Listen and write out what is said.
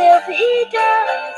if he doesn't,